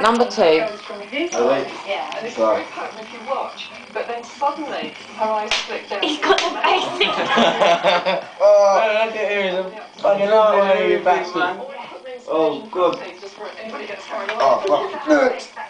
Number two. Oh, From. Yeah. And it's but then suddenly her eyes flick down. He's got the basic. oh, look at him, he's a fucking hell, you bastard. Oh, good. Oh, fuck.